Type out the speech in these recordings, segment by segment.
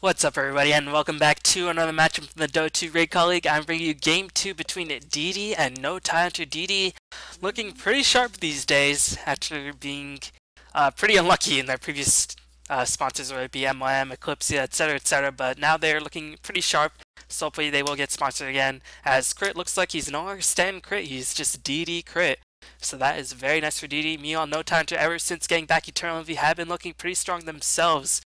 What's up everybody and welcome back to another matchup from the Dota 2 Raid Call League. I'm bringing you game 2 between DD and No Tidehunter DD. Looking pretty sharp these days after being uh, pretty unlucky in their previous uh, sponsors whether it be MLM, Eclipse, etc etc but now they're looking pretty sharp so hopefully they will get sponsored again as Crit looks like he's no longer stand Crit, he's just DD Crit. So that is very nice for DD. Me on No Tidehunter ever since getting back Eternal Envy have been looking pretty strong themselves.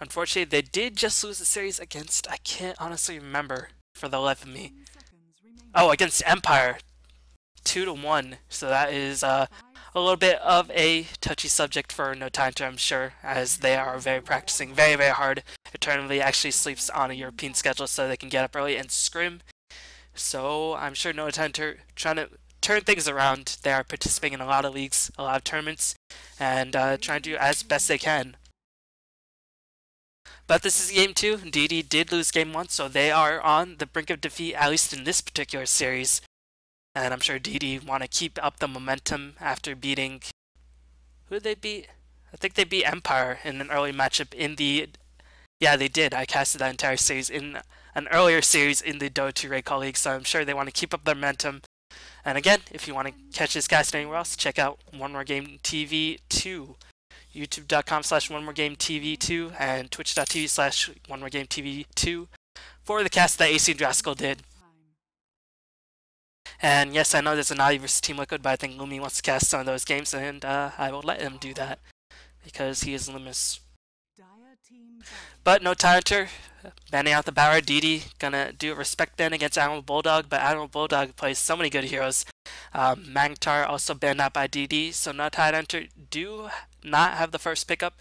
Unfortunately, they did just lose the series against, I can't honestly remember for the life of me. Oh, against Empire. 2 to 1. So that is uh, a little bit of a touchy subject for No Tidehunter, I'm sure, as they are very practicing very, very hard. Eternally actually sleeps on a European schedule so they can get up early and scrim. So I'm sure No Tidehunter trying to turn things around. They are participating in a lot of leagues, a lot of tournaments, and uh, trying to do as best they can. But this is game two. DD did lose game one, so they are on the brink of defeat, at least in this particular series. And I'm sure DD want to keep up the momentum after beating. Who did they beat? I think they beat Empire in an early matchup in the. Yeah, they did. I casted that entire series in an earlier series in the Dota 2 Raid Call League, so I'm sure they want to keep up their momentum. And again, if you want to catch this cast anywhere else, check out One More Game TV 2 youtube.com slash one more game tv2 and twitch.tv slash one more game tv2 for the cast that AC and Draskyl did. And yes, I know there's a Navi versus Team Liquid, but I think Lumi wants to cast some of those games, and uh, I will let him do that because he is Lumis. But no Tidehunter, banning out the Bower. Gonna do a respect ban against Admiral Bulldog, but Admiral Bulldog plays so many good heroes. Um, also banned out by DD, so no Tidehunter do not have the first pickup,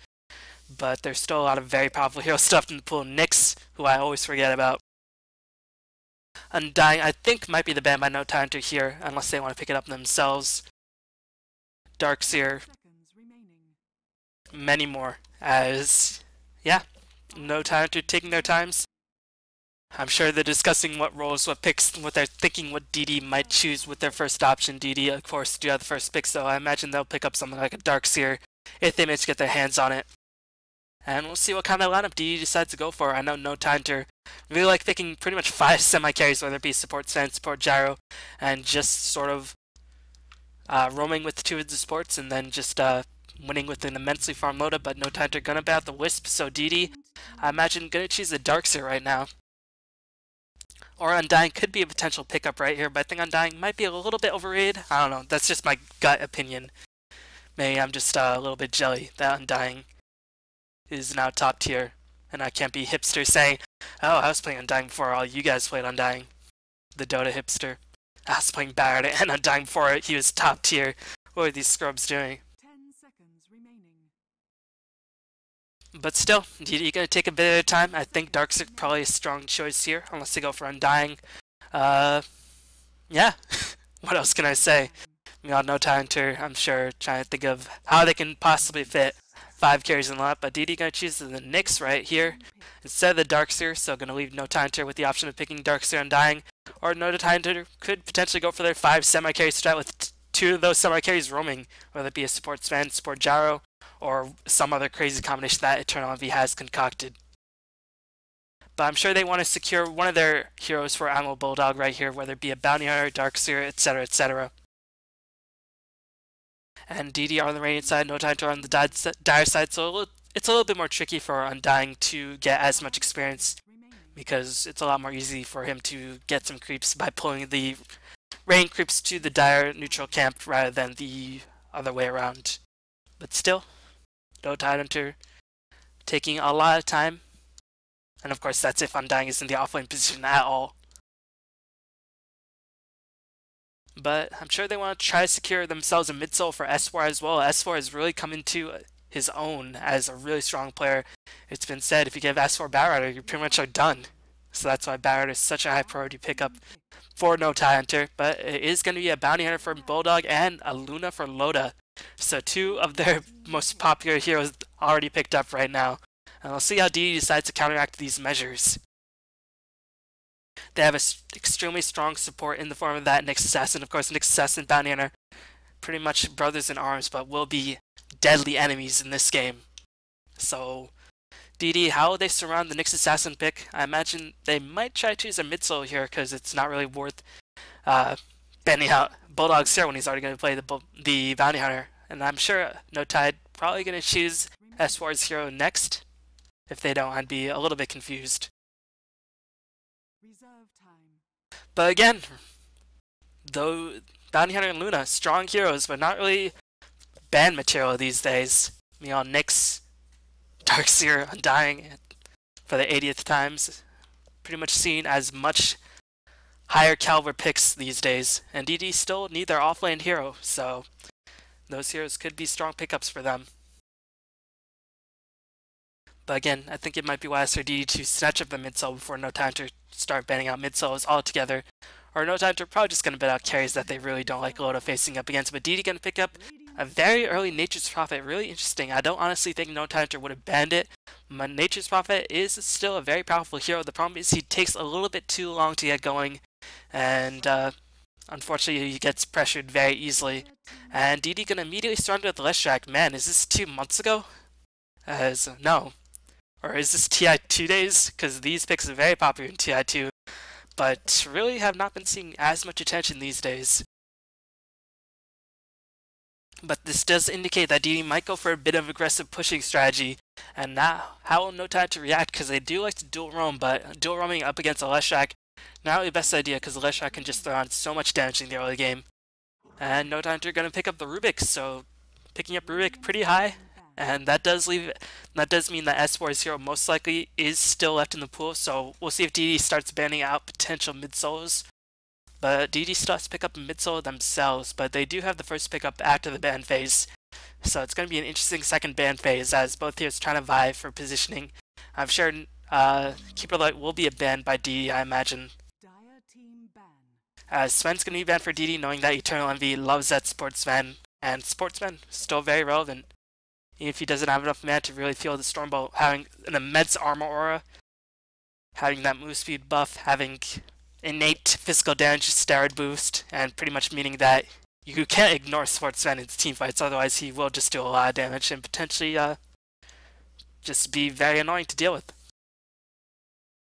but there's still a lot of very powerful heroes stuffed in the pool. Nyx, who I always forget about. Undying, I think, might be the ban by No Tidehunter here, unless they want to pick it up themselves. Darkseer. Many more, as, yeah, No Tidehunter taking their times. I'm sure they're discussing what roles, what picks, what they're thinking what DD might choose with their first option. DD, of course, do have the first pick, so I imagine they'll pick up something like a Darkseer if they manage to get their hands on it. And we'll see what kind of lineup DD decides to go for. I know No Tidehunter really like picking pretty much five semi-carries, whether it be support Sand, support Gyro, and just sort of uh, roaming with two of the supports and then just uh, winning with an immensely farm Loda, but No Tidehunter gonna bat the Wisp, so DD, I imagine gonna choose the Darkseer right now. Or Undying could be a potential pickup right here, but I think Undying might be a little bit overrated. I don't know, that's just my gut opinion. Maybe I'm just uh, a little bit jelly that Undying is now top tier, and I can't be hipster saying, oh, I was playing Undying before all you guys played Undying. The Dota hipster. I was playing Barret and Undying before it, he was top tier. What are these scrubs doing? Ten seconds remaining. But still, you gotta take a bit of time. I think Darkseer probably a strong choice here, unless they go for Undying. Uh, yeah. what else can I say? All know Tidehunter, I'm sure, trying to think of how they can possibly fit five carries in the lot. but DD gonna choose the Nyx right here instead of the Darkseer, so gonna leave No Tidehunter with the option of picking Darkseer and dying, or No Tidehunter could potentially go for their five semi-carry strat with two of those semi-carries roaming, whether it be a support Sven, support Gyro, or some other crazy combination that Eternal Envy has concocted. But I'm sure they want to secure one of their heroes for Admiral Bulldog right here, whether it be a Bounty Hunter, Darkseer, etc., etc and DD on the Radiant side, No Tidehunter on the Dire side, so it's a little bit more tricky for Undying to get as much experience because it's a lot more easy for him to get some creeps by pulling the rain creeps to the dire neutral camp rather than the other way around. But still, no Tidehunter taking a lot of time. And of course that's if Undying is in the offlane position at all. But I'm sure they want to try to secure themselves a mid-soul for S4 as well. S4 has really come into his own as a really strong player. It's been said if you give S4 Batrider, you pretty much are done. So that's why Batrider is such a high priority pickup for No Tidehunter. But it is going to be a Bounty Hunter for Bulldog and a Luna for Loda. So two of their most popular heroes already picked up right now. And we'll see how DD decides to counteract these measures. They have a extremely strong support in the form of that Nyx Assassin. Of course, Assassin and Bounty Hunter pretty much brothers in arms, but will be deadly enemies in this game. So DD, how will they surround the Nyx Assassin pick? I imagine they might try to use a midsole here because it's not really worth uh, banning out Bulldog here when he's already going to play the the Bounty Hunter. And I'm sure No Tide probably going to choose S4's hero next. If they don't, I'd be a little bit confused. But again, though Bounty Hunter and Luna, strong heroes, but not really band material these days. Know, Nyx, Darkseer, Undying for the 80th times. Pretty much seen as much higher caliber picks these days. And DD still need their offlane hero, so those heroes could be strong pickups for them. But again, I think it might be wise for DD to snatch up a mid solo before no Tidehunter start banning out mid solos altogether. Or no Tidehunter probably just going to bet out carries that they really don't like Loda facing up against. But DD going to pick up a very early Nature's Prophet. Really interesting. I don't honestly think No Tidehunter would have banned it. But Nature's Prophet is still a very powerful hero. The problem is he takes a little bit too long to get going. And uh, unfortunately he gets pressured very easily. And DD to immediately surrender with Leshrac. Man, is this two months ago? As no, or is this TI2 days? Because these picks are very popular in TI2, but really have not been seeing as much attention these days. But this does indicate that DD might go for a bit of aggressive pushing strategy, and now how will No Tidehunter react because they do like to dual roam, but dual roaming up against a Leshrac, not really the best idea because Leshrac can just throw on so much damage in the early game. And No Tidehunter gonna pick up the Rubik, so picking up Rubik pretty high, and that does leave that does mean that S4's hero most likely is still left in the pool, so we'll see if DD starts banning out potential midsoles. But DD starts pick up a mid solo themselves, but they do have the first pickup after the ban phase. So it's going to be an interesting second ban phase as both heroes trying to vie for positioning. I'm sure uh, Keeper Light will be a ban by DD, I imagine. As Sven's going to be banned for DD, knowing that Eternal Envy loves that Sportsman, and Sportsman still very relevant if he doesn't have enough mana to really feel the Stormbolt, having an immense armor aura, having that move speed buff, having innate physical damage steroid boost, and pretty much meaning that you can't ignore Sportsman in team fights, otherwise he will just do a lot of damage and potentially uh, just be very annoying to deal with.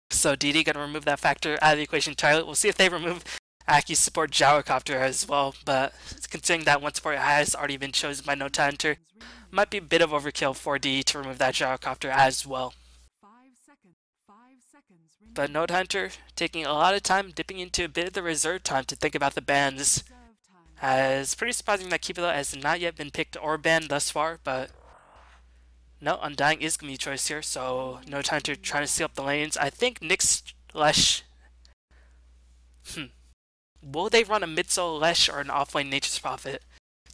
So DD gonna remove that factor out of the equation entirely. We'll see if they remove Akke's support Gyrocopter as well, but considering that one support has already been chosen by No Hunter, might be a bit of overkill for D to remove that gyrocopter as well. But Node Hunter taking a lot of time dipping into a bit of the reserve time to think about the bans. As pretty surprising that Kibula has not yet been picked or banned thus far, but no, Undying is going to be choice here, so no Tidehunter trying to seal up the lanes. I think Nyx Lesh. Hmm. Will they run a mid solo Lesh or an offlane Nature's Prophet?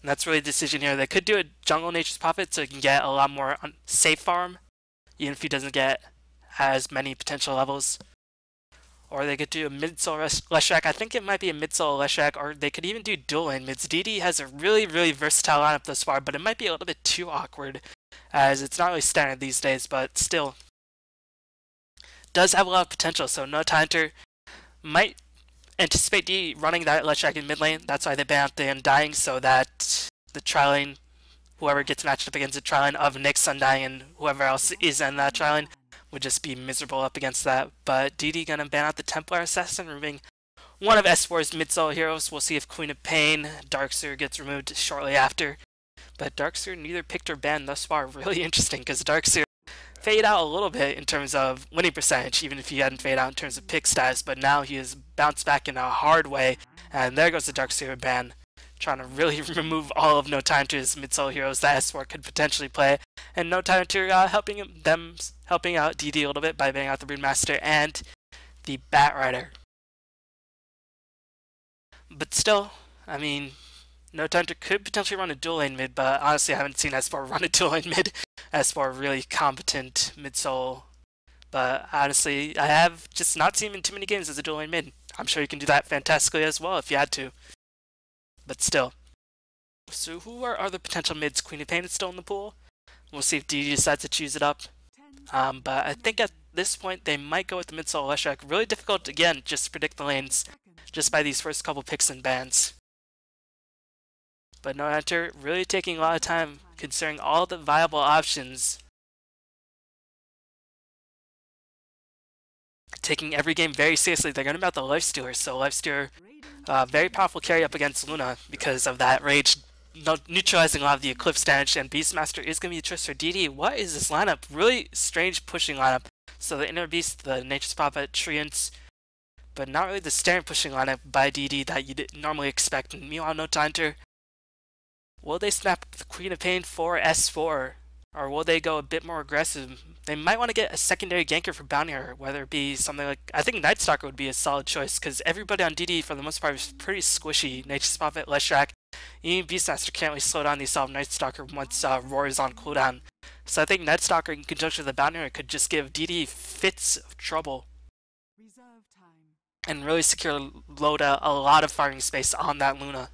And that's really the decision here. They could do a Jungle Nature's Prophet so he can get a lot more um, safe farm, even if he doesn't get as many potential levels. Or they could do a mid-soul Leshrac. I think it might be a mid-soul Leshrac, or they could even do dual lane mids. DD has a really, really versatile lineup thus far, but it might be a little bit too awkward, as it's not really standard these days, but still does have a lot of potential, so No Hunter might anticipate D running that Leshrac in mid lane. That's why they ban out the Undying so that the tri lane, whoever gets matched up against the tri lane of Nyx, Undying, and whoever else is in that tri lane would just be miserable up against that. But DD gonna ban out the Templar Assassin, removing one of S4's mid-solo heroes. We'll see if Queen of Pain, Darkseer gets removed shortly after. But Darkseer neither picked or banned thus far. Really interesting because Darkseer fade out a little bit in terms of winning percentage, even if he hadn't fade out in terms of pick status, but now he has bounced back in a hard way, and there goes the Dark Darkseer ban, trying to really remove all of No Tidehunter his mid-solo heroes that S4 could potentially play, and No Tidehunter uh, helping them, helping out DD a little bit by banning out the Broodmaster and the Batrider. But still, I mean, no Hunter could potentially run a dual lane mid, but honestly I haven't seen S4 run a dual lane mid. S4 really competent mid soul. But honestly, I have just not seen him in too many games as a dual lane mid. I'm sure you can do that fantastically as well if you had to. But still. So who are other potential mids? Queen of Pain is still in the pool. We'll see if DD decides to choose it up. Um, but I think at this point they might go with the mid solo Leshrac. Really difficult again just to predict the lanes just by these first couple picks and bans. But No Hunter really taking a lot of time considering all the viable options taking every game very seriously. They're going to be about the Lifestealer, so Lifestealer, uh, very powerful carry up against Luna because of that Rage no neutralizing a lot of the Eclipse damage, and Beastmaster is going to be choice for DD. What is this lineup? Really strange pushing lineup. So the Inner Beast, the Nature's Prophet, Treants, but not really the standard pushing lineup by DD that you'd normally expect. Meanwhile, No Tidehunter, will they snap the Queen of Pain for S4? Or will they go a bit more aggressive? They might want to get a secondary ganker for Bounty Hunter, whether it be something like... I think Night Stalker would be a solid choice, because everybody on DD, for the most part, is pretty squishy. Nature's Prophet, Leshrac, even Beastmaster can't really slow down the assault of Night Stalker once uh, Roar is on cooldown. So I think Night Stalker in conjunction with the Bounty Hunter could just give DD fits of trouble. And really secure Loda a lot of firing space on that Luna.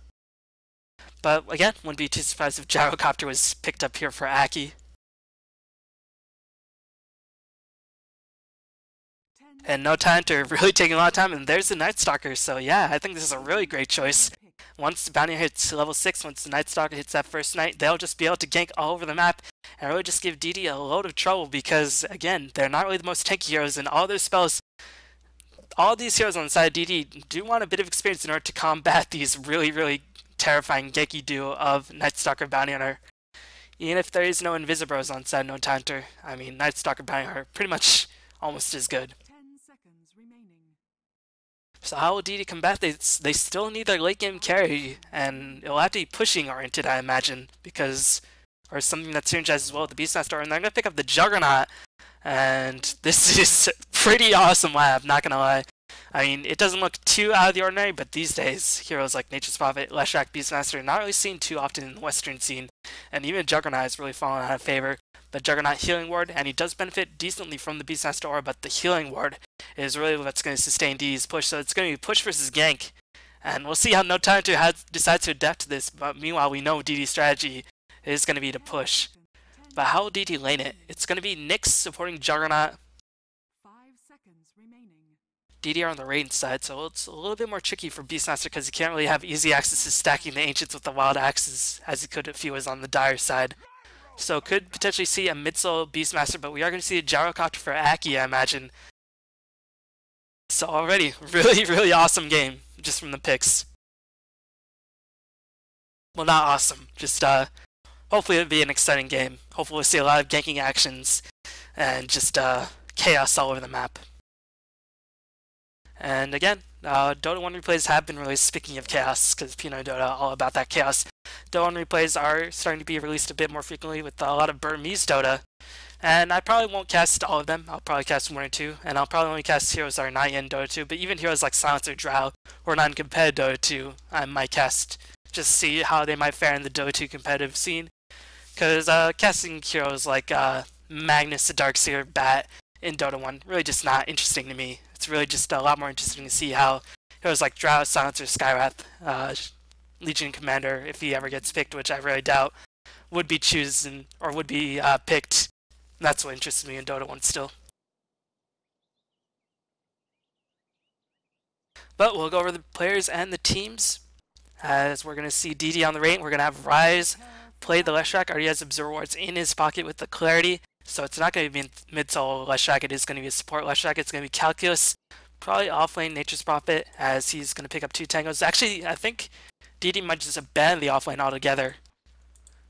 But again, wouldn't be too surprised if Gyrocopter was picked up here for Akke. and no Tidehunter really taking a lot of time, and there's the Night Stalker, so yeah, I think this is a really great choice. Once the Bounty hits level 6, once the Night Stalker hits that first night, they'll just be able to gank all over the map, and really just give DD a load of trouble, because, again, they're not really the most tanky heroes, and all their spells, all these heroes on the side of DD do want a bit of experience in order to combat these really, really terrifying Genki duo of Night Stalker Bounty Hunter. Even if there is no Invisibros on side No Tidehunter, I mean, Night Stalker Bounty Hunter pretty much almost as good. So how will DD combat this? They still need their late game carry, and it'll have to be pushing oriented, I imagine, because or something that synergizes well with the Beastmaster, and they're gonna pick up the Juggernaut, and this is pretty awesome lab, not gonna lie. I mean, it doesn't look too out of the ordinary, but these days, heroes like Nature's Prophet, Leshrac, Beastmaster are not really seen too often in the Western scene, and even Juggernaut has really fallen out of favor. The Juggernaut Healing Ward, and he does benefit decently from the Beastmaster aura, but the Healing Ward is really what's going to sustain DD's push. So it's going to be push versus gank. And we'll see how No Tidehunter has, decides to adapt to this. But meanwhile, we know DD's strategy is going to be to push. But how will DD lane it? It's going to be Nyx supporting Juggernaut. DD on the range side, so it's a little bit more tricky for Beastmaster because he can't really have easy access to stacking the Ancients with the Wild Axes as he could if he was on the Dire side. So could potentially see a mid-solo Beastmaster, but we are going to see a Gyrocopter for Akke, I imagine, so already, really, really awesome game, just from the picks. Well, not awesome, just uh, hopefully it'll be an exciting game. Hopefully we'll see a lot of ganking actions and just uh, chaos all over the map. And again, uh, Dota 1 replays have been released, speaking of chaos, because Pino Dota all about that chaos. Dota 1 replays are starting to be released a bit more frequently with a lot of Burmese Dota, and I probably won't cast all of them. I'll probably cast one or two. And I'll probably only cast heroes that are not in Dota 2. But even heroes like Silencer Drow or not in competitive Dota 2, I might cast just see how they might fare in the Dota 2 competitive scene. Because uh, casting heroes like uh, Magnus the Darkseer Bat in Dota 1 really just not interesting to me. It's really just a lot more interesting to see how heroes like Drow, Silencer, Skywrath, uh, Legion Commander, if he ever gets picked, which I really doubt, would be chosen or would be uh, picked that's what interests me in Dota 1 still. But we'll go over the players and the teams. As we're going to see DD on the rank, we're going to have Ryze play the Leshrac. Already has Observer Wards in his pocket with the Clarity. So it's not going to be mid-solo jacket, It is going to be a support left jacket, It's going to be Calculus. Probably offlane Nature's Prophet as he's going to pick up two tangos. Actually, I think DD might just abandon the offlane altogether.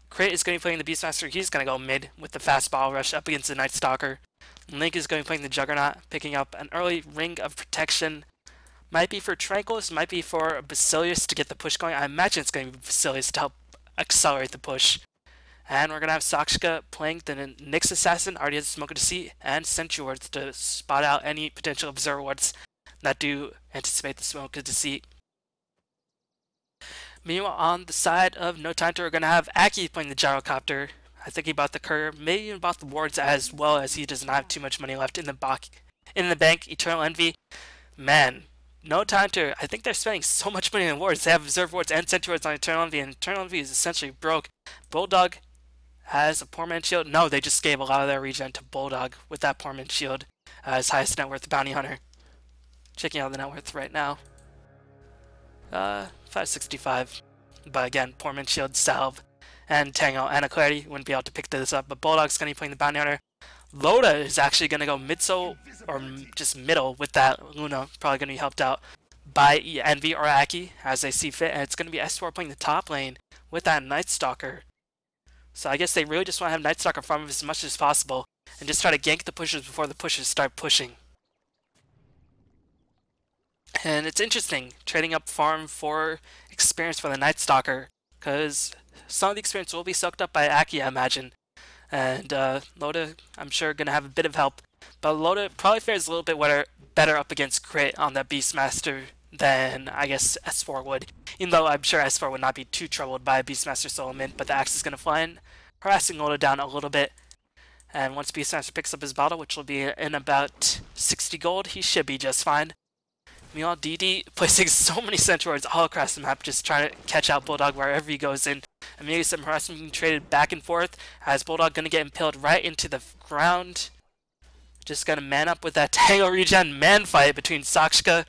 Crit is going to be playing the Beastmaster. He's going to go mid with the fast ball rush up against the Night Stalker. Link is going to be playing the Juggernaut, picking up an early Ring of Protection. Might be for Tranquilus, might be for Basilius to get the push going. I imagine it's going to be Basilius to help accelerate the push. And we're going to have Sakshika playing the Nyx Assassin, already has Smoke of Deceit, and Sentry Wards to spot out any potential Observer Wards that do anticipate the Smoke of Deceit. Meanwhile, on the side of No Tidehunter, we're going to have Akke playing the Gyrocopter. I think he bought the Courier, maybe even bought the Wards as well as he does not have too much money left in the, bank. in the bank. Eternal Envy, man, No Tidehunter, I think they're spending so much money on Wards. They have Observe Wards and Sentry Wards on Eternal Envy, and Eternal Envy is essentially broke. Bulldog has a poor man shield. No, they just gave a lot of their regen to Bulldog with that poor man shield as highest net worth bounty hunter. Checking out the net worth right now. Uh, 565. But again, Portman, Shield, Salve, and Tango and a Clarity wouldn't be able to pick this up. But Bulldog's going to be playing the Bounty Hunter. Loda is actually going to go mid-so or just middle with that Luna. Probably going to be helped out by Envy or Akke as they see fit. And it's going to be S4 playing the top lane with that Night Stalker. So I guess they really just want to have Night Stalker farm as much as possible and just try to gank the pushers before the pushers start pushing. And it's interesting, trading up farm for experience for the Night Stalker, because some of the experience will be sucked up by Akke, I imagine. And uh, Loda, I'm sure, going to have a bit of help. But Loda probably fares a little bit better, better up against Crit on that Beastmaster than, I guess, S4 would. Even though I'm sure S4 would not be too troubled by Beastmaster Solomon, but the axe is going to fly in, harassing Loda down a little bit. And once Beastmaster picks up his bottle, which will be in about 60 gold, he should be just fine. Meanwhile, DD placing so many Centaurs all across the map, just trying to catch out Bulldog wherever he goes in. And Immediately some harassment being traded back and forth, as Bulldog gonna get impaled right into the ground. Just gonna man up with that Tango regen man fight between Sakshka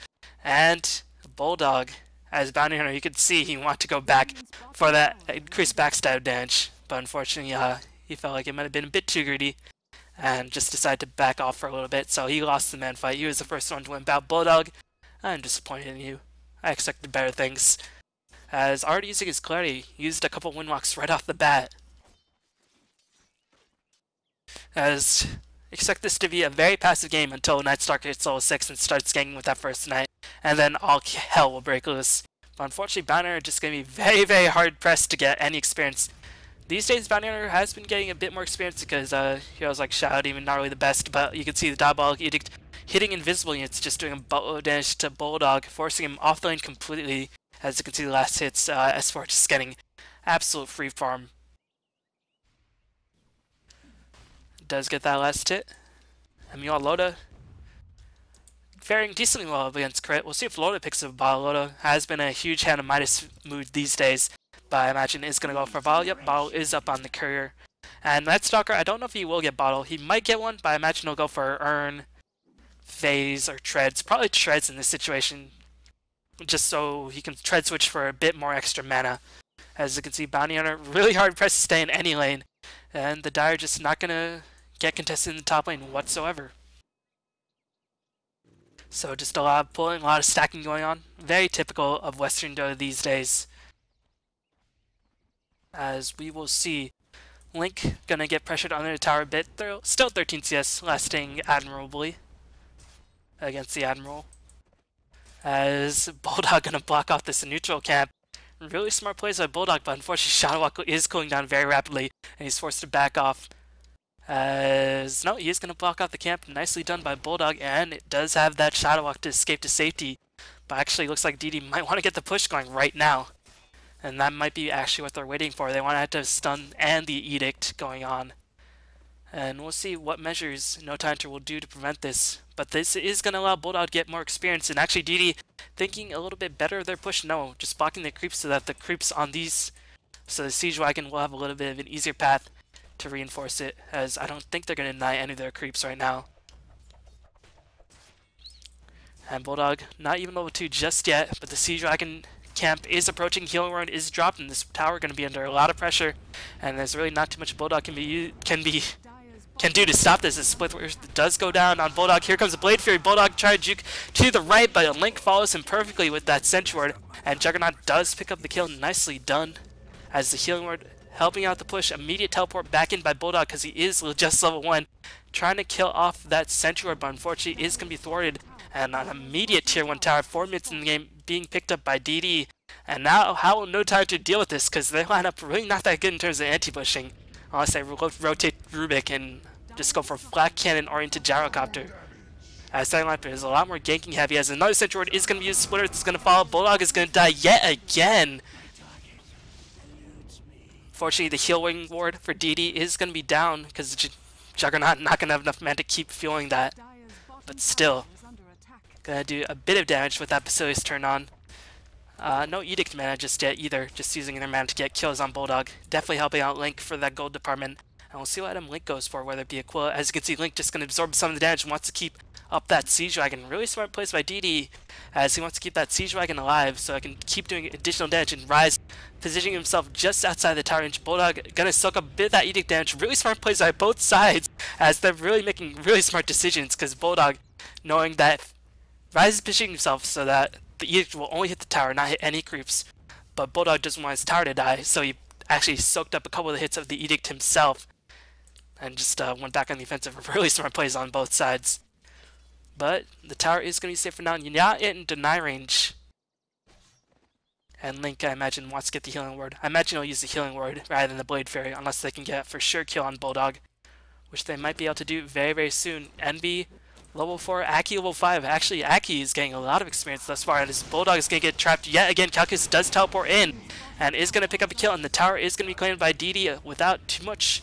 and Bulldog. As Bounty Hunter, you could see he wanted to go back for that increased backstab damage, but unfortunately, uh, he felt like it might have been a bit too greedy and just decided to back off for a little bit, so he lost the man fight. He was the first one to win out. Bulldog I'm disappointed in you. I expected better things. As already using his clarity, used a couple windwalks right off the bat. As expect this to be a very passive game until Night Stalker hits level 6 and starts ganking with that first night, and then all hell will break loose. But unfortunately, Bounty are just going to be very, very hard pressed to get any experience. These days, Hunter has been getting a bit more experience because uh, heroes like Shadow even not really the best, but you can see the Diabolic Edict hitting invisible units, just doing a boatload damage to Bulldog, forcing him off the lane completely. As you can see, the last hits, uh, S4 just getting absolute free farm. Does get that last hit. Meanwhile, Loda faring decently well against crit. We'll see if Loda picks up Bottle. Loda has been a huge hand of Midas mood these days, but I imagine is going to go for Bottle. Yep, Bottle is up on the courier. And Night Stalker, I don't know if he will get Bottle. He might get one, but I imagine he'll go for Urn phase or treads, probably treads in this situation, just so he can tread switch for a bit more extra mana. As you can see, Bounty Hunter really hard pressed to stay in any lane, and the Dire just not gonna get contested in the top lane whatsoever. So just a lot of pulling, a lot of stacking going on. Very typical of Western Dota these days. As we will see, Link gonna get pressured under the tower a bit. Still 13 CS, lasting admirably against the Admiral. As Bulldog gonna block off this neutral camp. Really smart plays by Bulldog, but unfortunately Shadowwalk is cooling down very rapidly, and he's forced to back off. Uh, As no, he is gonna block off the camp. Nicely done by Bulldog, and it does have that Shadowwalk to escape to safety. But actually, looks like DD might want to get the push going right now. And that might be actually what they're waiting for. They want to have to stun and the edict going on. And we'll see what measures No Timer will do to prevent this. But this is going to allow Bulldog to get more experience. And actually, DD thinking a little bit better of their push. No, just blocking the creeps so that the creeps on these, so the Siege Wagon will have a little bit of an easier path to reinforce it. As I don't think they're going to deny any of their creeps right now. And Bulldog, not even level 2 just yet, but the Sea Dragon camp is approaching. Healing Ward is dropped, and this tower going to be under a lot of pressure. And there's really not too much Bulldog can be can be can do to stop this as Split does go down on Bulldog. Here comes a Blade Fury. Bulldog trying to juke to the right, but Link follows him perfectly with that Sentry And Juggernaut does pick up the kill. Nicely done. As the Healing Ward helping out the push. Immediate teleport back in by Bulldog because he is just level 1. Trying to kill off that Sentry but unfortunately is going to be thwarted. And an immediate tier 1 tower, 4 minutes in the game, being picked up by DD. And now, how no Tidehunter deal with this because they line up really not that good in terms of anti-pushing. Unless ro rotate Rubik and just go for Black Cannon oriented Gyrocopter. As second line is a lot more ganking heavy as another Sentry is going to be used. Splitter is going to follow. Bulldog is going to die yet again. Fortunately, the healing ward for DD is going to be down because Juggernaut not going to have enough mana to keep fueling that. But still, going to do a bit of damage with that Basilius turn on. Uh, no Edict mana just yet either, just using their mana to get kills on Bulldog. Definitely helping out Link for that gold department. And we'll see what item Link goes for, whether it be Aquila. As you can see, Link just going to absorb some of the damage and wants to keep up that Siege Wagon. Really smart place by DD, as he wants to keep that Siege Wagon alive so I can keep doing additional damage and Ryze positioning himself just outside the tower range. Bulldog gonna soak up a bit of that Edict damage. Really smart plays by both sides as they're really making really smart decisions because Bulldog knowing that Ryze is positioning himself so that the Edict will only hit the tower, not hit any creeps. But Bulldog doesn't want his tower to die, so he actually soaked up a couple of the hits of the Edict himself and just uh, went back on the offensive. For really smart plays on both sides. But the tower is going to be safe for now. You're not in deny range. And Link, I imagine, wants to get the healing ward. I imagine he'll use the healing ward rather than the Blade Fury, unless they can get for sure kill on Bulldog, which they might be able to do very, very soon. Envy, level 4, Akke level 5. Actually, Akke is getting a lot of experience thus far, and his Bulldog is going to get trapped yet again. Calculus does teleport in, and is going to pick up a kill, and the tower is going to be claimed by DD without too much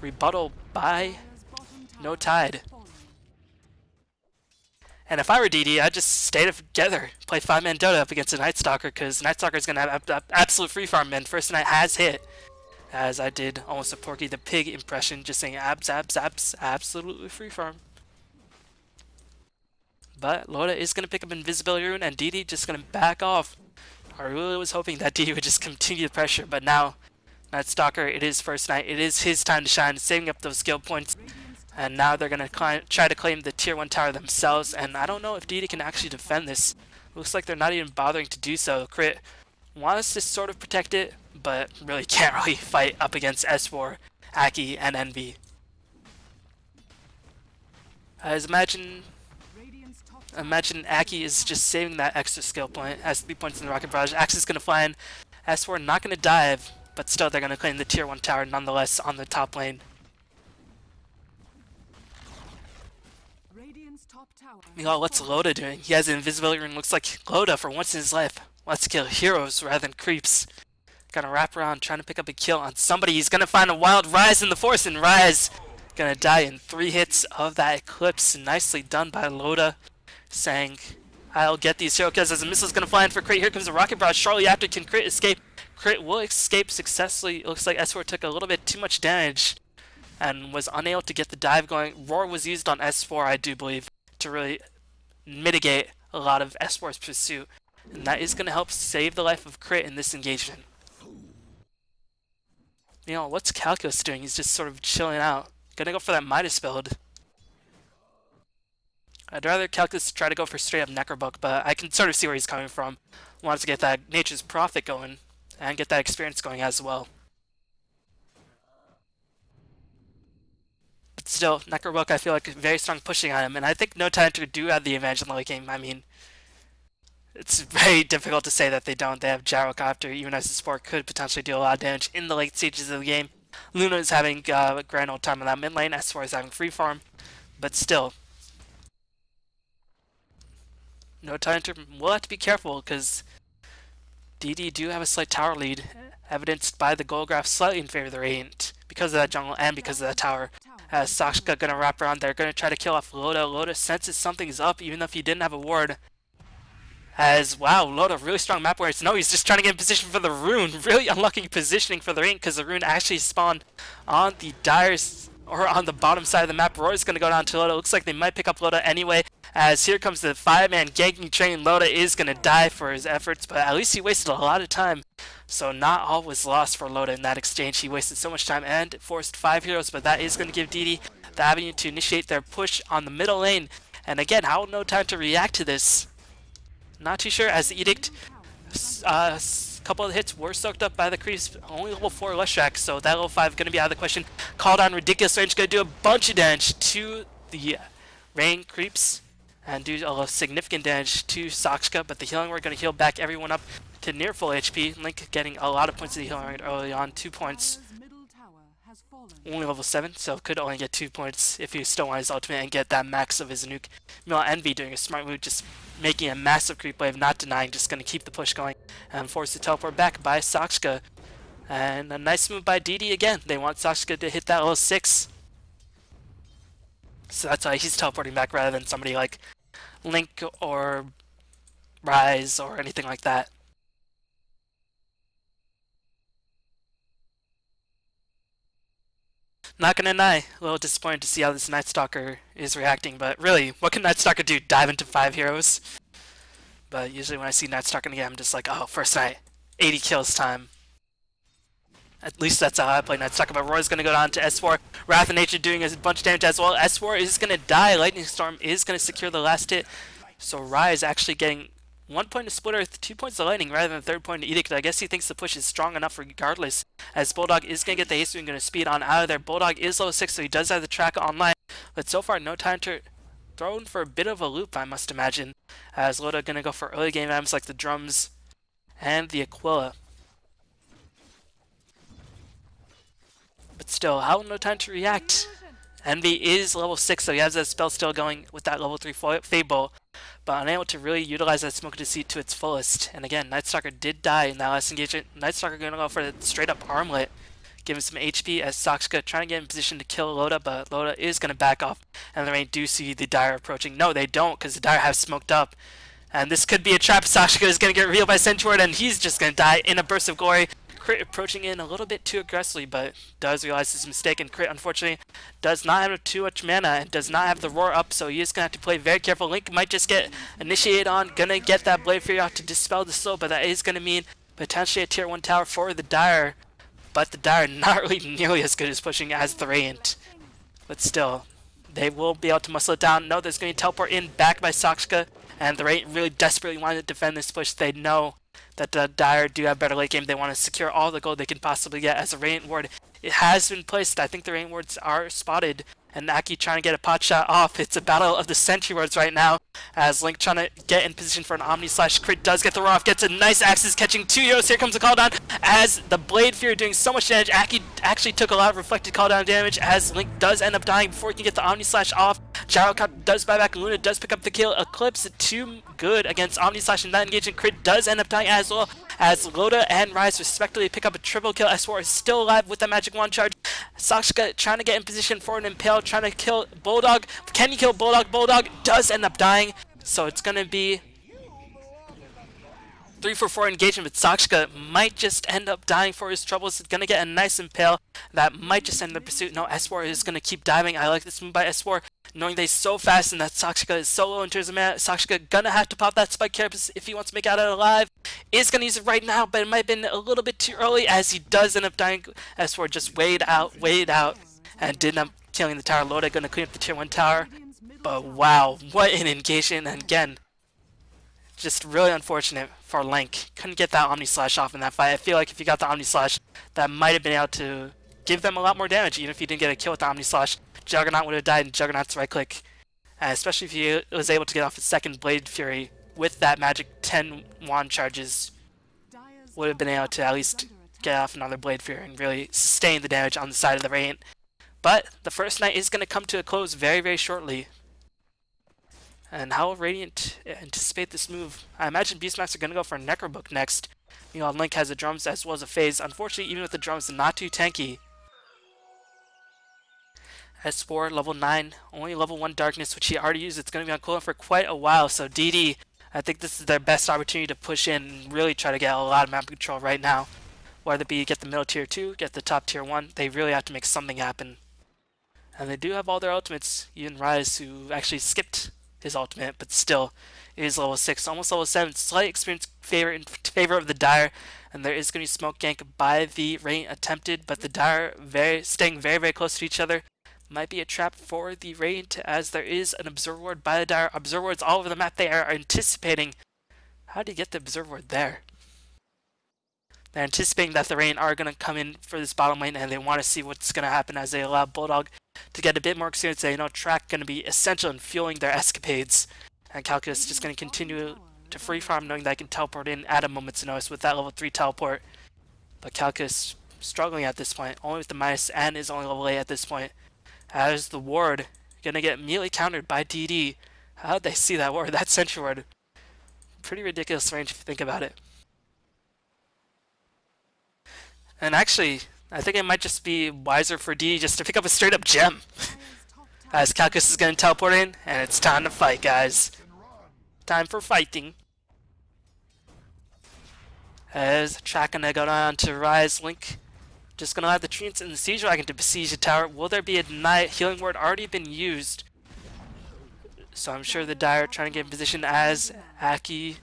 rebuttal by No Tide. And if I were DD, I'd just stay together, play 5-man Dota up against a Night Stalker, because Night is going to have absolute free farm, and First Night has hit. As I did almost a Porky the Pig impression, just saying abs, abs, abs, absolutely free farm. But Loda is going to pick up Invisibility Rune, and DD just going to back off. I really was hoping that DD would just continue the pressure, but now Night Stalker, it is First Night, it is his time to shine, saving up those skill points. And now they're going to try to claim the tier 1 tower themselves, and I don't know if DD can actually defend this. Looks like they're not even bothering to do so. Crit wants to sort of protect it, but really can't really fight up against S4, Akke, and Envy. As imagine imagine Akke is just saving that extra skill point, has 3 points in the Rocket Barrage. Axe is going to fly in, S4 not going to dive, but still they're going to claim the tier 1 tower nonetheless on the top lane. Meanwhile, what's Loda doing? He has an invisibility ring. Looks like Loda, for once in his life, to kill heroes rather than creeps. Gonna wrap around, trying to pick up a kill on somebody. He's gonna find a wild Ryze in the Force, and Ryze gonna die in three hits of that Eclipse. Nicely done by Loda, saying, I'll get these hero kills as the missile's gonna fly in for Crit. Here comes the Rocket Barrage. Shortly after, can Crit escape? Crit will escape successfully. It looks like S4 took a little bit too much damage and was unable to get the dive going. Roar was used on S4, I do believe to really mitigate a lot of S4's pursuit. And that is going to help save the life of Crit in this engagement. You know, what's Calculus doing? He's just sort of chilling out. Gonna go for that Midas build. I'd rather Calculus try to go for straight up Necrobook, but I can sort of see where he's coming from. Wants to get that Nature's Prophet going, and get that experience going as well. Still, Necrobook, I feel like very strong pushing on him, and I think No Tidehunter do have the advantage in the late game. I mean, it's very difficult to say that they don't. They have Gyrocopter, even as the support could potentially do a lot of damage in the late stages of the game. Luna is having uh, a grand old time in that mid lane, as far as having free farm, but still. No Tidehunter. We'll have to be careful because DD do have a slight tower lead, evidenced by the gold graph slightly in favor of the Radiant because of that jungle and because of that tower Uh, as Sashka gonna wrap around there, gonna try to kill off Loda. Loda senses something's up, even if he didn't have a ward. As, wow, Loda, really strong map awareness. No, he's just trying to get in position for the rune. Really unlucky positioning for the rune, because the rune actually spawned on the Dire's, or on the bottom side of the map. Roy is gonna go down to Loda. Looks like they might pick up Loda anyway, as here comes the five-man ganking train. Loda is gonna die for his efforts, but at least he wasted a lot of time so not all was lost for Loda in that exchange. He wasted so much time and forced five heroes, but that is going to give DD the avenue to initiate their push on the middle lane. And again, how no Tidehunter react to this? Not too sure as the Edict, a uh, couple of hits were soaked up by the creeps. Only level 4 Leshrac, so that level 5 going to be out of the question. Called on Ridiculous Range, going to do a bunch of damage to the rain creeps and do a significant damage to Sakshka, but the healing we're going to heal back everyone up to near full HP. Link getting a lot of points of the healing rate early on, 2 points. Only level 7, so could only get 2 points if he still want his ultimate and get that max of his nuke. Meanwhile, Envy doing a smart move, just making a massive creep wave, not denying, just going to keep the push going and force the teleport back by Sakshka. And a nice move by DD again. They want Sakshka to hit that level 6. So that's why he's teleporting back rather than somebody like Link or Ryze or anything like that. Not gonna deny, a little disappointed to see how this Night Stalker is reacting, but really, what can Night Stalker do? Dive into five heroes? But usually when I see Night Stalker again, I'm just like, oh, first night, 80 kills time. At least that's how I play Night Stalker, but Roy's gonna go down to S4. Wrath of Nature doing a bunch of damage as well. S4 is gonna die. Lightning Storm is gonna secure the last hit. So Ryze actually getting one point of Splitter, two points to Lightning rather than third point to Edict. I guess he thinks the push is strong enough regardless. As Bulldog is gonna get the haste and gonna speed on out of there. Bulldog is level 6, so he does have the track online. But so far, no Tidehunter throw thrown for a bit of a loop, I must imagine. As Loda gonna go for early game items like the drums and the Aquila. But still, how no Tidehunter react? Envy is level 6, so he has that spell still going with that level 3 Fable, but unable to really utilize that Smoke Deceit to its fullest. And again, Nightstalker did die in that last engagement. Nightstalker gonna go for a straight up armlet, giving some HP as Sakshka trying to get in position to kill Loda, but Loda is gonna back off, and the Rain do see the Dire approaching. No, they don't, because the Dire have smoked up. And this could be a trap. Sakshka is going to get revealed by Centaur, and he's just going to die in a burst of glory. Crit approaching in a little bit too aggressively, but does realize his mistake, and Crit, unfortunately, does not have too much mana and does not have the Roar up, so he is going to have to play very careful. Link might just get initiated on, going to get that Blade Fury out to dispel the slow, but that is going to mean potentially a Tier 1 tower for the Dire, but the Dire not really nearly as good as pushing as the Radiant. But still, they will be able to muscle it down. No, there's going to be teleport in, back by Sakshka and the Radiant really desperately want to defend this push. They know that uh, the Dire do have better late game. They want to secure all the gold they can possibly get as a Radiant Ward. It has been placed. I think the Radiant Wards are spotted. And Naki trying to get a pot shot off. It's a battle of the Sentry Wards right now. As Link trying to get in position for an Omni Slash. Crit does get the roar off. Gets a nice axes catching two heroes. Here comes the call down. As the Blade Fury doing so much damage. Akke actually took a lot of reflected call down damage. As Link does end up dying before he can get the Omni Slash off. Gyrocop does buy back, and Luna does pick up the kill. Eclipse too good against Omni Slash and that engagement. Crit does end up dying as well as Loda and Ryze respectively pick up a triple kill. S4 is still alive with the magic one charge. Sakshka trying to get in position for an impale, trying to kill Bulldog. Can you kill Bulldog? Bulldog does end up dying. So it's gonna be 3 for 4 engagement, but Sakshka might just end up dying for his troubles. Going to get a nice impale that might just end the pursuit. No, S4 is going to keep diving. I like this move by S4, knowing they're so fast and that Sakshka is so low in terms of mana. Sakshka going to have to pop that Spike Carapace if he wants to make out alive. Is to use it right now, but it might have been a little bit too early as he does end up dying. S4 just weighed out, weighed out, and did up killing the tower. Loda to clean up the tier 1 tower. But wow, what an engagement. And again, just really unfortunate for Link. Couldn't get that Omni Slash off in that fight. I feel like if you got the Omni Slash, that might have been able to give them a lot more damage, even if you didn't get a kill with the Omni Slash. Juggernaut would have died in Juggernaut's right click. Uh, especially if he was able to get off a second Blade Fury with that magic 10 wand charges, would have been able to at least get off another Blade Fury and really sustain the damage on the side of the Radiant. But the first night is going to come to a close very, very shortly. And how will Radiant anticipate this move? I imagine Beastmaster going to go for a Necrobook next. Meanwhile, Link has the drums as well as a phase. Unfortunately, even with the drums, not too tanky. S4, level 9, only level 1 Darkness, which he already used. It's going to be on cooldown for quite a while, so DD, I think this is their best opportunity to push in and really try to get a lot of map control right now. Whether it be get the middle tier 2, get the top tier 1, they really have to make something happen. And they do have all their ultimates, even Ryze, who actually skipped his ultimate, but still is level 6, almost level 7. Slight experience favor in favor of the Dire, and there is going to be smoke gank by the Rain attempted, but the Dire very staying very, very close to each other. Might be a trap for the Rain, as there is an Observer Ward by the Dire. Observer Wards all over the map. They are anticipating. How do you get the Observer Ward there? They're anticipating that the Rain are going to come in for this bottom lane, and they want to see what's going to happen as they allow Bulldog to get a bit more experience. They know track going to be essential in fueling their escapades. And Calculus just going to continue to free farm knowing that I can teleport in at a moment's notice with that level 3 teleport. But Calculus struggling at this point, only with the minus and is only level 8 at this point. As the ward going to get immediately countered by DD. How'd they see that ward? That sentry ward. Pretty ridiculous range if you think about it. And actually, I think it might just be wiser for D just to pick up a straight up gem. As Calculus is going to teleport in, and it's time to fight, guys. Time for fighting. As track gonna go down to Ryze Link. Just gonna have the Treants and the Siege Dragon to besiege the tower. Will there be a night healing ward already been used? So I'm sure the Dire trying to get in position as Akke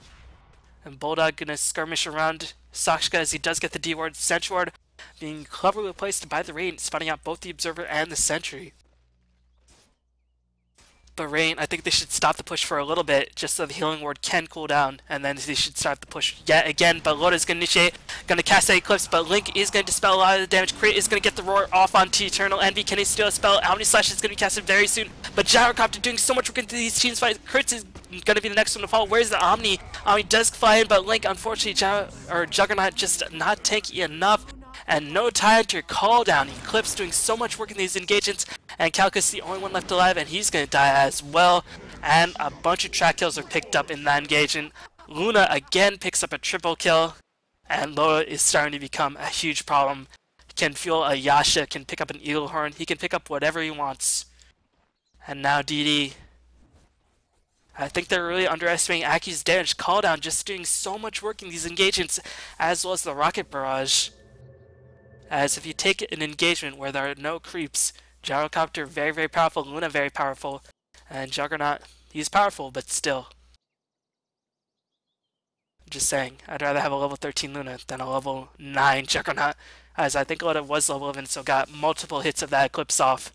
and Bulldog gonna skirmish around Sakshka as he does get the D ward. Sentry ward being cleverly placed by the rain, spotting out both the Observer and the Sentry. But Rain, I think they should stop the push for a little bit, just so the Healing Ward can cool down, and then they should start the push yet again. But Loda's going to initiate, going to cast that Eclipse, but Link is going to dispel a lot of the damage. Crit is going to get the Roar off onto Eternal Envy. Can he steal a spell? How many slashes is going to be casted very soon? But Gyrocopter doing so much work into these teams fights. Crit is going to be the next one to fall. Where's the Omni? Omni does fly in, but Link, unfortunately, Gy or Juggernaut just not tanky enough and no Tidehunter call down. Eclipse doing so much work in these engagements, and Calcus the only one left alive, and he's going to die as well and a bunch of track kills are picked up in that engagement. Luna again picks up a triple kill, and Loda is starting to become a huge problem. Can fuel a Yasha, can pick up an Eagle Horn, he can pick up whatever he wants. And now DD. I think they're really underestimating Akke's damage. Call down just doing so much work in these engagements, as well as the Rocket Barrage. As if you take an engagement where there are no creeps, Gyrocopter very, very powerful, Luna very powerful, and Juggernaut He's powerful, but still. Just saying, I'd rather have a level 13 Luna than a level 9 Juggernaut, as I think Loda was level 11, so got multiple hits of that Eclipse off.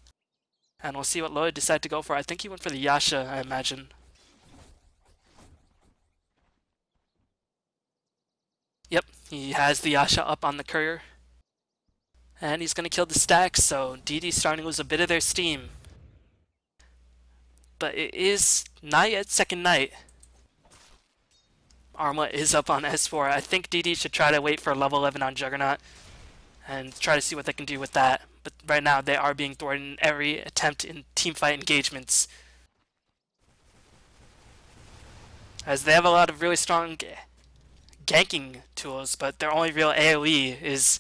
And we'll see what Loda decided to go for. I think he went for the Yasha, I imagine. Yep, he has the Yasha up on the courier. And he's going to kill the stack, so DD starting to lose a bit of their steam but it is not yet second night. Arma is up on S4. I think DD should try to wait for level 11 on Juggernaut and try to see what they can do with that. But right now they are being thwarted in every attempt in teamfight engagements. As they have a lot of really strong ganking tools, but their only real AoE is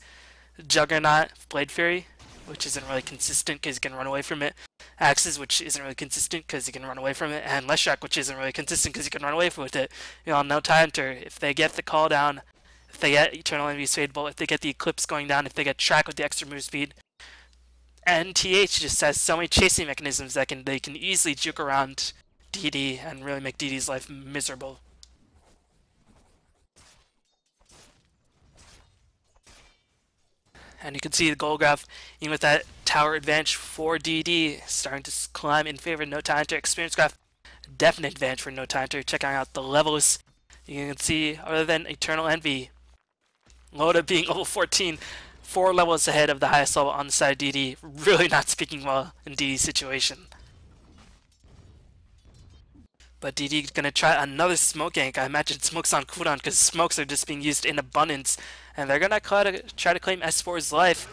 Juggernaut, Blade Fury, which isn't really consistent because you can run away from it. Axes, which isn't really consistent because you can run away from it, and Leshrac, which isn't really consistent because you can run away from with it. You know, no Tidehunter, if they get the call down, if they get Eternal Envy's Fade Bolt, if they get the Eclipse going down, if they get Track with the extra move speed, and TH just has so many chasing mechanisms that can they can easily juke around DD and really make DD's life miserable. And you can see the goal graph, even with that tower advantage for DD, starting to climb in favor of No Tidehunter Experience graph. Definite advantage for No Tidehunter checking out the levels. You can see, other than Eternal Envy, Loda being level 14, four levels ahead of the highest level on the side of DD, really not speaking well in DD's situation. But DD to try another smoke gank. I imagine smokes on cooldown because smokes are just being used in abundance. And they're to try to claim S4's life.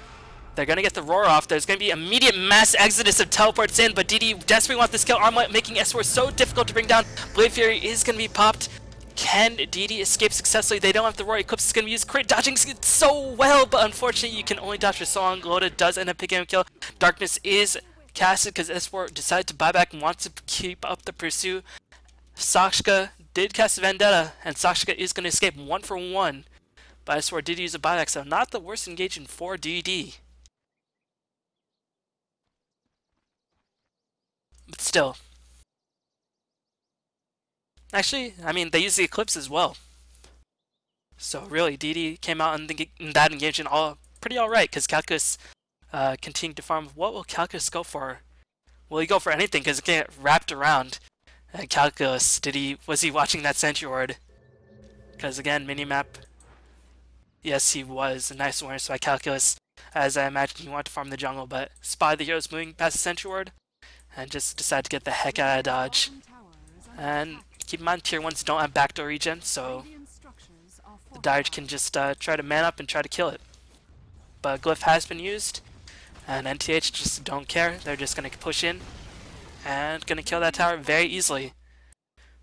They're to get the roar off. There's to be immediate mass exodus of teleports in, but DD desperately wants this kill. Armlet making S4 so difficult to bring down. Blade Fury is to be popped. Can DD escape successfully? They don't have the roar. Eclipse is going to use crit dodging so well, but unfortunately you can only dodge for so long. Loda does end up picking up a kill. Darkness is casted because S4 decided to buy back and wants to keep up the pursuit. Sakshka did cast Vendetta, and Sakshka is going to escape one for one. But I swear, did use a buyback, so not the worst engagement for DD. But still. Actually, I mean, they used the Eclipse as well. So really, DD came out in, the, in that engagement all pretty alright, because Calculus uh, continued to farm. What will Calculus go for? Will he go for anything, because it can get wrapped around? And calculus, did he was he watching that Sentry Ward? Because again, minimap. Yes, he was. A nice awareness by calculus, as I imagine he wanted to farm the jungle, but spotted the heroes moving past the Sentry Ward, and just decided to get the heck out of dodge. And keep in mind, tier ones don't have backdoor regen, so the Dodge can just uh, try to man up and try to kill it. But Glyph has been used, and NTH just don't care. They're just going to push in and gonna kill that tower very easily.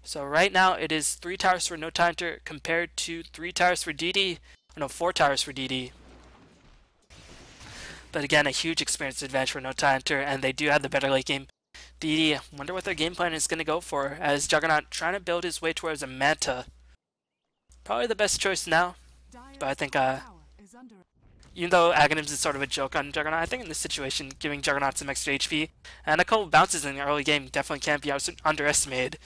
So right now it is 3 towers for No Tidehunter compared to 3 towers for DD, no 4 towers for DD. But again, a huge experience advantage for No Tidehunter, and they do have the better late game. DD, wonder what their game plan is going to go for, as Juggernaut trying to build his way towards a Manta. Probably the best choice now, but I think uh, even though Aghanims is sort of a joke on Juggernaut, I think in this situation, giving Juggernaut some extra HP uh, and a couple bounces in the early game definitely can't be underestimated.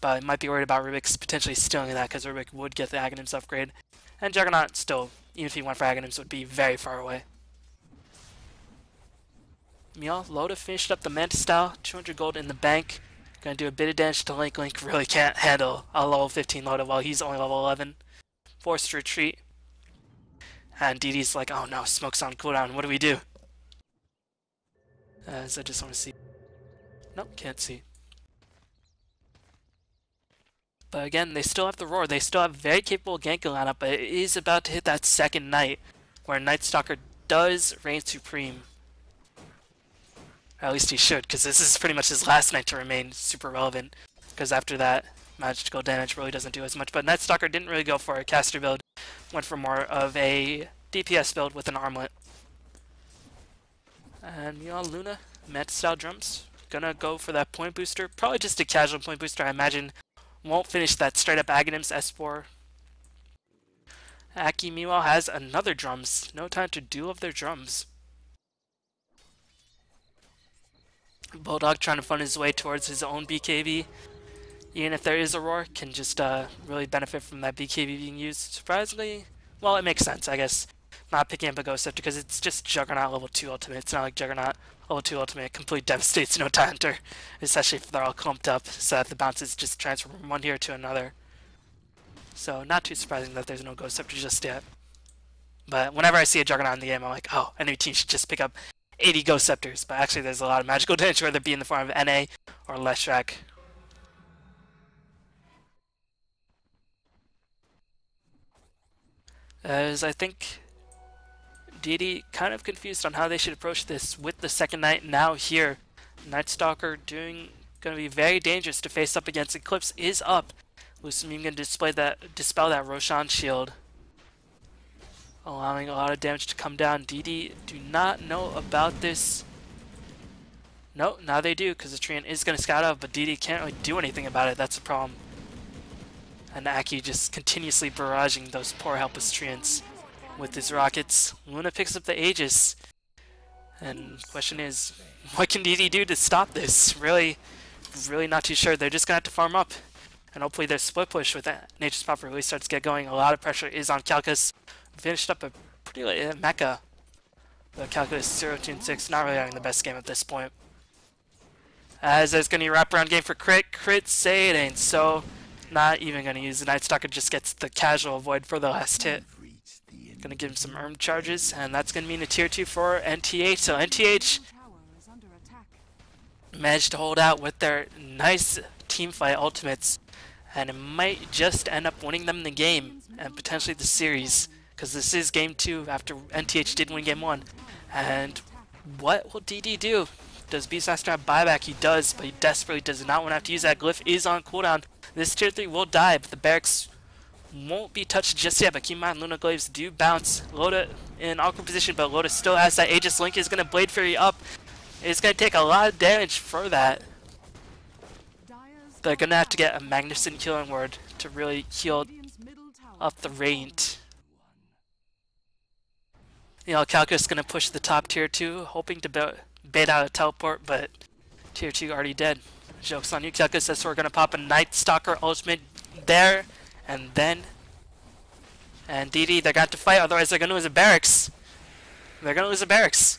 But I might be worried about Rubik's potentially stealing that because Rubik would get the Aghanims upgrade. And Juggernaut still, even if he went for Aghanims, would be very far away. Meow, Loda finished up the Manta style, 200 gold in the bank. Gonna do a bit of damage to Link. Link really can't handle a level 15 Loda while he's only level 11. Forced retreat. And DD's like, oh no, smoke's on cooldown, what do we do? As I just want to see. Nope, can't see. But again, they still have the Roar. They still have very capable ganking lineup, but it is about to hit that second night where Night Stalker does reign supreme. Or At least he should, because this is pretty much his last night to remain super relevant. Because after that, magical damage really doesn't do as much. But Night Stalker didn't really go for a caster build, went for more of a DPS build with an armlet. And know, Luna, Met style drums, gonna go for that point booster. Probably just a casual point booster, I imagine. Won't finish that straight up Aghanims S4. Akke meanwhile has another drums. No Tidehunter duel of their drums. Bulldog trying to find his way towards his own BKB. Even if there is a roar, can just uh, really benefit from that BKB being used. Surprisingly, well, it makes sense, I guess. Not picking up a Ghost Scepter because it's just Juggernaut level 2 ultimate. It's not like Juggernaut level 2 ultimate completely devastates no Hunter, especially if they're all clumped up so that the bounces just transfer from one hero to another. So not too surprising that there's no Ghost Scepter just yet. But whenever I see a Juggernaut in the game, I'm like, oh, enemy team should just pick up 80 Ghost Scepters, but actually there's a lot of magical damage, whether it be in the form of NA or Leshrac. As I think DD kind of confused on how they should approach this with the second night now here. Night Stalker doing gonna be very dangerous to face up against. Eclipse is up. Lucium gonna display that dispel that Roshan shield allowing a lot of damage to come down. DD do not know about this. No, now they do, because the Treant is going to scout out, but DD can't really do anything about it. That's the problem. And Akke just continuously barraging those poor helpless Treants with his rockets. Luna picks up the Aegis. And question is, what can DD do to stop this? Really, really not too sure. They're just going to have to farm up. And hopefully their split push with that Nature's Prophet really starts to get going. A lot of pressure is on Calcus finished up a pretty late uh, mecha. The Calculus 0-2-6 not really having the best game at this point. As there's gonna be a wraparound game for crit, crit say it ain't so. Not even gonna use the Night Stalker, just gets the casual void for the last hit. Gonna give him some erm charges, and that's gonna mean a tier 2 for NTH. So NTH managed to hold out with their nice team fight ultimates, and it might just end up winning them the game, and potentially the series because this is game two after NTH did win game one. And what will DD do? Does Beastmaster have buyback? He does, but he desperately does not want to have to use that. Glyph is on cooldown. This tier 3 will die, but the barracks won't be touched just yet. But keep in mind, Luna Glaives do bounce. Loda in awkward position, but Loda still has that Aegis Link is going to Blade Fury up. It's going to take a lot of damage for that. They're going to have to get a Magnificent Healing Ward to really heal up the range you know, going to push the top tier 2, hoping to bait out a teleport, but tier 2 already dead. Joke's on you, Calcus says we're to pop a Night Stalker ultimate there, and then... And DD, they're going to fight, otherwise they're to lose a barracks. They're to lose a barracks.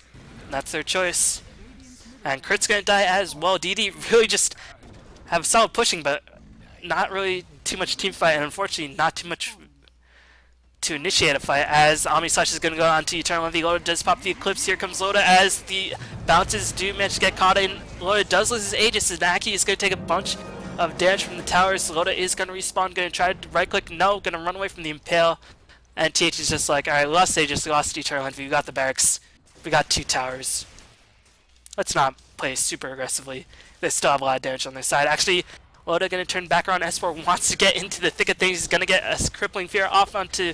That's their choice. And Crit's to die as well. DD really just have solid pushing, but not really too much team fight, and unfortunately not too much to initiate a fight as Omni Slash is going to go on to Eternal Envy. Loda does pop the Eclipse. Here comes Loda as the bounces do manage to get caught in. Loda does lose his Aegis. And Naki is going to take a bunch of damage from the towers. Loda is going to respawn, going to try to right click. No, going to run away from the Impale. And TH is just like, alright, lost Aegis, lost Eternal Envy. We got the barracks. We got two towers. Let's not play super aggressively. They still have a lot of damage on their side. Actually, Loda gonna turn back around. S4 wants to get into the thick of things. He's gonna get a crippling fear off onto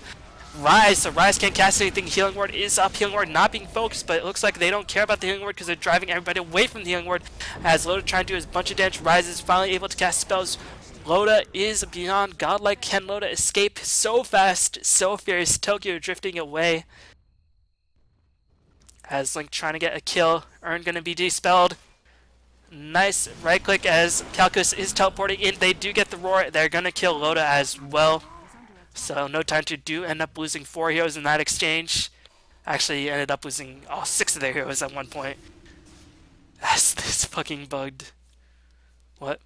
Ryze. So Ryze can't cast anything. Healing Ward is up. Healing Ward not being focused, but it looks like they don't care about the Healing Ward because they're driving everybody away from the Healing Ward. As Loda trying to do his bunch of damage. Ryze is finally able to cast spells. Loda is beyond godlike. Can Loda escape so fast, so furious? Tokyo drifting away. As Link trying to get a kill. Urn gonna be dispelled. Nice right click as Calcus is teleporting in. They do get the roar. They're gonna kill Loda as well. So no Tidehunter do end up losing four heroes in that exchange. Actually ended up losing all six of their heroes at one point. That's this fucking bugged. What?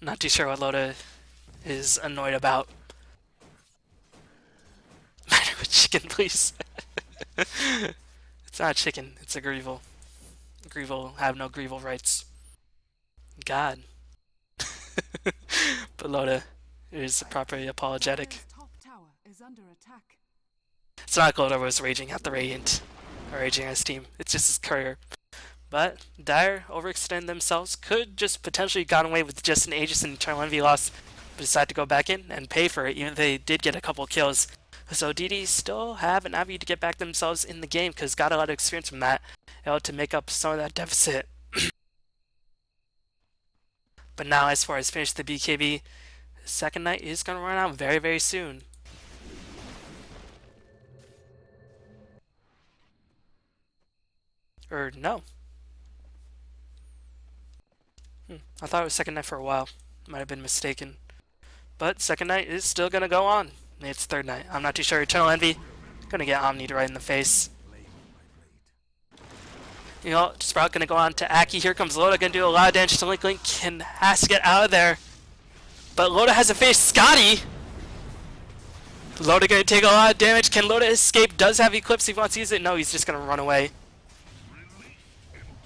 Not too sure what Loda is annoyed about. Matter with chicken, please. it's not chicken, it's a Greevil. Greevil have no Greevil rights. God. but Loda is properly apologetic. Is It's not Loda was raging at the Radiant, or raging at his team. It's just his career. But Dire overextend themselves, could just potentially gotten away with just an Aegis and Eternal Envy loss, but decide to go back in and pay for it, even if they did get a couple kills. So DD still have an avenue to get back themselves in the game, because got a lot of experience from that, able to make up some of that deficit. but now as far as finish the BKB, second night is going to run out very, very soon. Or no, Hmm. I thought it was second night for a while. Might have been mistaken. But second night is still gonna go on. It's third night. I'm not too sure. Eternal Envy. Gonna get Omni right in the face. You know, Sprout gonna go on to Akke. Here comes Loda, gonna do a lot of damage to Link. Link can has to get out of there. But Loda has to face Skadi. Loda gonna take a lot of damage. Can Loda escape? Does have Eclipse if he wants to use it? No, he's just gonna run away.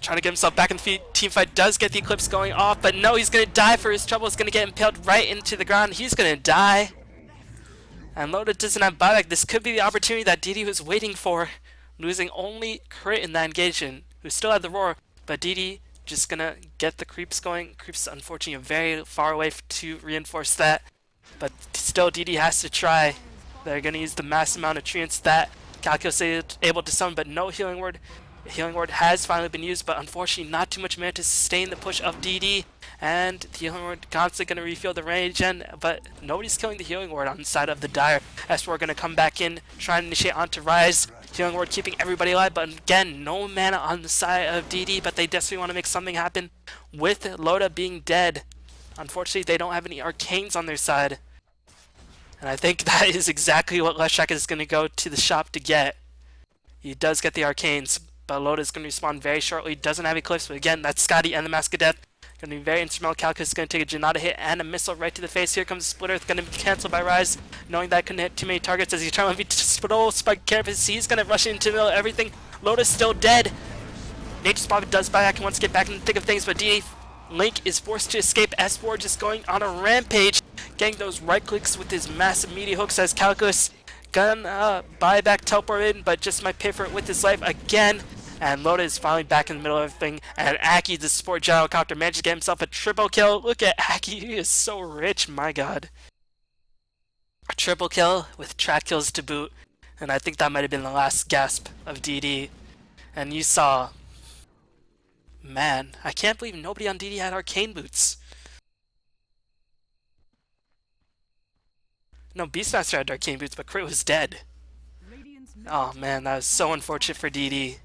Trying to get himself back in the team fight. Does get the Eclipse going off, but no, he's to die for his trouble. He's to get impaled right into the ground. He's to die. And Loda doesn't have buyback. This could be the opportunity that DD was waiting for. Losing only crit in that engagement. Who still had the roar, but DD just to get the creeps going. Creeps, unfortunately, very far away to reinforce that. But still, DD has to try. They're to use the mass amount of treants that Calculus is able to summon, but no healing ward. Healing Ward has finally been used, but unfortunately not too much mana to sustain the push of DD. And the Healing Ward constantly going to refill the range gen, but nobody's killing the Healing Ward on the side of the Dire. As we're going to come back in, try and initiate onto Ryze. Healing Ward keeping everybody alive, but again, no mana on the side of DD, but they desperately want to make something happen with Loda being dead. Unfortunately, they don't have any Arcanes on their side. And I think that is exactly what Leshrac is going to go to the shop to get. He does get the Arcanes, but is going to respawn very shortly. Doesn't have Eclipse, but again, that's Skadi and the Mask of Death. Going to be very instrumental. Calculus is going to take a Janata hit and a missile right to the face. Here comes Split Earth, going to be cancelled by Ryze, knowing that couldn't hit too many targets as he trying to be Spittle Spike Carapace. He's going to rush into the middle of everything. Loda's still dead. Nature's Prophet does buy back and wants to get back in the thick of things, but DA Link is forced to escape. S4 just going on a rampage, getting those right clicks with his massive media hooks as Calculus gonna uh, buy back teleport in, but just might pay for it with his life again. And Loda is finally back in the middle of everything. And Akke, the support gyrocopter, manages to get himself a triple kill. Look at Akke, he is so rich, my god. A triple kill with track kills to boot. And I think that might have been the last gasp of DD. And you saw... Man, I can't believe nobody on DD had arcane boots. No, Beastmaster had arcane boots, but Crit was dead. Oh man, that was so unfortunate for DD.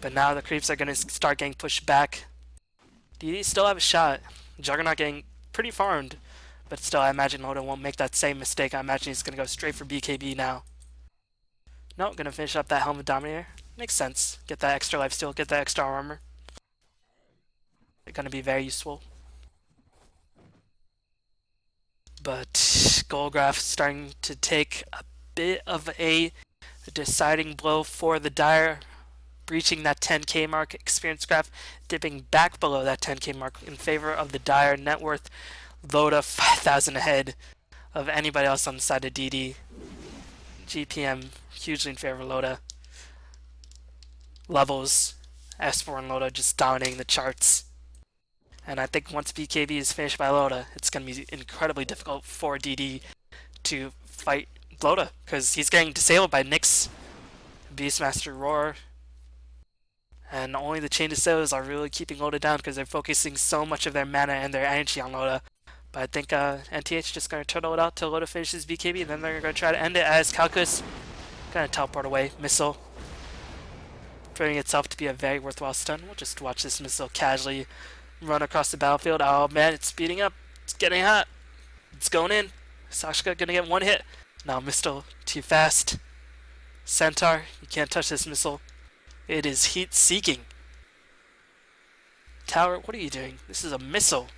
But now the creeps are going to start getting pushed back. DD still have a shot. Juggernaut getting pretty farmed. But still, I imagine Loda won't make that same mistake. I imagine he's going to go straight for BKB now. No, going to finish up that Helm of Dominator. Makes sense. Get that extra life steal, get that extra armor. They're going to be very useful. But gold graph starting to take a bit of a deciding blow for the Dire breaching that 10k mark, experience graph dipping back below that 10k mark in favor of the dire net worth Loda 5,000 ahead of anybody else on the side of DD. GPM hugely in favor of Loda. Levels, S4 and Loda just dominating the charts. And I think once BKB is finished by Loda, it's going to be incredibly difficult for DD to fight Loda because he's getting disabled by Nyx, Beastmaster Roar, and only the Chain of Souls are really keeping Loda down because they're focusing so much of their mana and their energy on Loda. But I think uh, NTH just going to turtle it out till Loda finishes BKB, and then they're going to try to end it as Calculus going to teleport away. Missile. Proving itself to be a very worthwhile stun. We'll just watch this missile casually run across the battlefield. Oh man, it's speeding up. It's getting hot. It's going in. Sakshaka going to get one hit. Now Missile too fast. Centaur, you can't touch this missile. It is heat seeking. Tower, what are you doing? This is a missile.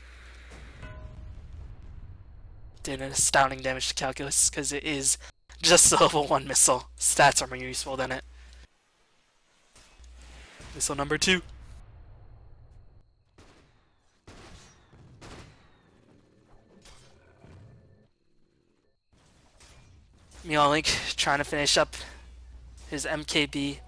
Did an astounding damage to Calculus because it is just a level 1 missile. Stats are more useful than it. Missile number 2. Link trying to finish up his MKB.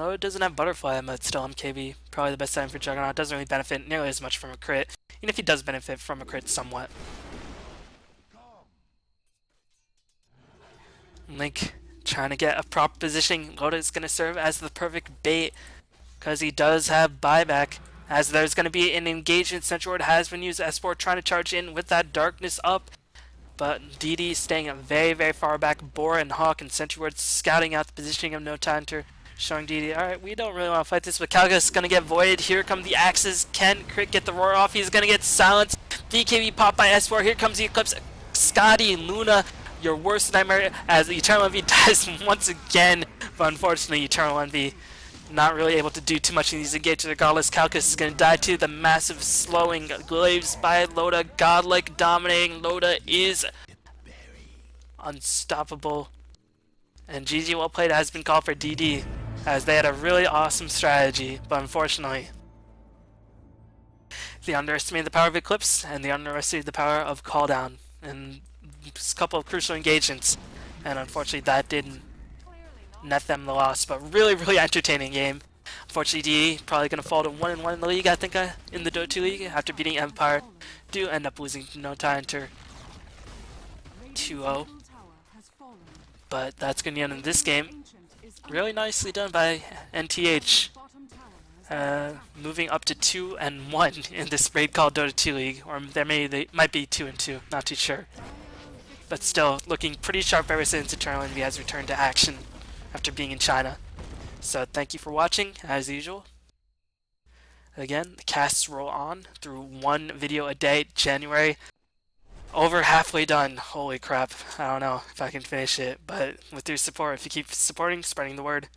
No, it doesn't have Butterfly, but still MKB. Probably the best item for Juggernaut. Doesn't really benefit nearly as much from a crit. Even if he does benefit from a crit somewhat. Link trying to get a proper positioning. Loda is going to serve as the perfect bait because he does have buyback. As there's going to be an engagement, Sentry Ward has been used. Esport trying to charge in with that darkness up. But DD staying very, very far back. Boar and Hawk and Sentry Ward scouting out the positioning of No Hunter. Showing DD, alright, we don't really want to fight this, but is going to get voided. Here come the axes. Can Crit get the roar off? He's going to get silenced. BKB popped by S4. Here comes the Eclipse. Skadi and Luna your worst nightmare as Eternal Envy dies once again. But unfortunately, Eternal Envy not really able to do too much in these engagements regardless. Calcus is going to die too. The massive slowing glaives by Loda. Godlike dominating. Loda is unstoppable. And GG well played has been called for DD as they had a really awesome strategy, but unfortunately they underestimated the power of Eclipse and they underestimated the power of Call Down. And a couple of crucial engagements, and unfortunately that didn't net them the loss. But really, really entertaining game. Unfortunately, DE probably going to fall to 1 and 1 in the league, I think, uh, in the Dota 2 league after beating Empire. Do end up losing to No Tidehunter 2-0. But that's going to end in this game. Really nicely done by NTH. Uh, moving up to 2 and 1 in this raid called Dota 2 League, or there may they might be 2 and 2, not too sure but still looking pretty sharp ever since Eternal Envy has returned to action after being in China. So thank you for watching, as usual. Again, the casts roll on through one video a day, January. Over halfway done. Holy crap. I don't know if I can finish it, but with your support, if you keep supporting, spreading the word,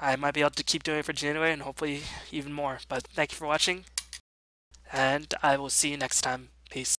I might be able to keep doing it for January and hopefully even more. But thank you for watching, and I will see you next time. Peace.